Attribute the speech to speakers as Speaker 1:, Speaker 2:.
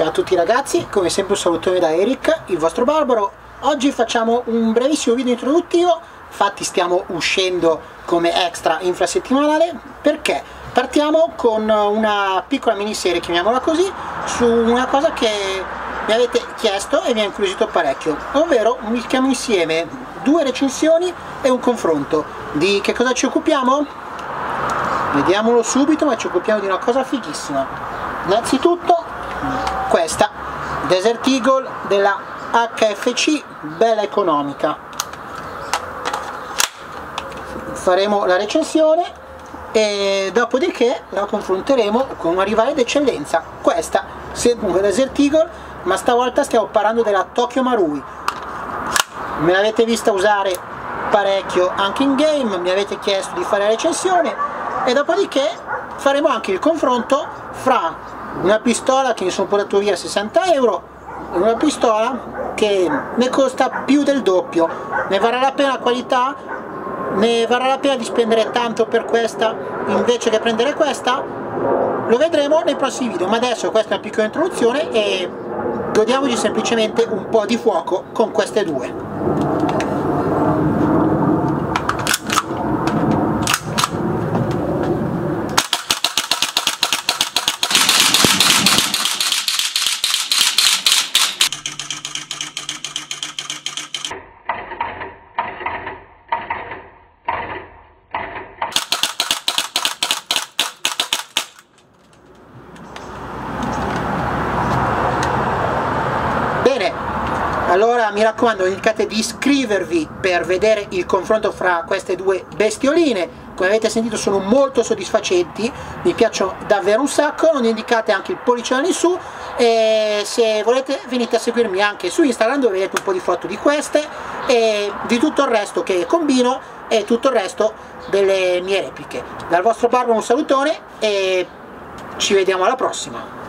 Speaker 1: Ciao a tutti ragazzi, come sempre un salutone da Eric, il vostro barbaro. Oggi facciamo un brevissimo video introduttivo, infatti stiamo uscendo come extra infrasettimanale perché partiamo con una piccola miniserie, chiamiamola così, su una cosa che mi avete chiesto e mi ha incuriosito parecchio, ovvero mettiamo insieme due recensioni e un confronto. Di che cosa ci occupiamo? Vediamolo subito, ma ci occupiamo di una cosa fighissima. Innanzitutto questa Desert Eagle della HFC, bella economica. Faremo la recensione e dopodiché la confronteremo con una rivale d'eccellenza. Questa, sempre Desert Eagle, ma stavolta stiamo parlando della Tokyo Marui. Me l'avete vista usare parecchio anche in game, mi avete chiesto di fare la recensione e dopodiché faremo anche il confronto fra una pistola che mi sono portato via 60 euro una pistola che ne costa più del doppio. Ne varrà la pena la qualità? Ne varrà la pena di spendere tanto per questa invece che prendere questa? Lo vedremo nei prossimi video ma adesso questa è una piccola introduzione e godiamoci semplicemente un po' di fuoco con queste due allora mi raccomando dimenticate di iscrivervi per vedere il confronto fra queste due bestioline. Come avete sentito sono molto soddisfacenti mi piacciono davvero un sacco. Non dimenticate anche il pollicione in su. E se volete venite a seguirmi anche su Instagram dove vedete un po' di foto di queste e di tutto il resto che combino e tutto il resto delle mie repliche. Dal vostro Barbo un salutone e ci vediamo alla prossima